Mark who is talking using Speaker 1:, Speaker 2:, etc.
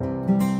Speaker 1: you